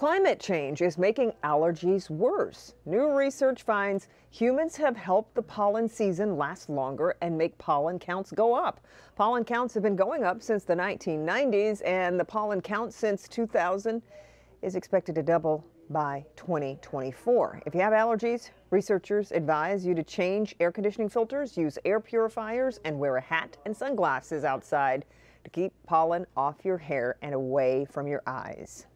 Climate change is making allergies worse. New research finds humans have helped the pollen season last longer and make pollen counts go up. Pollen counts have been going up since the 1990s, and the pollen count since 2000 is expected to double by 2024. If you have allergies, researchers advise you to change air conditioning filters, use air purifiers, and wear a hat and sunglasses outside to keep pollen off your hair and away from your eyes.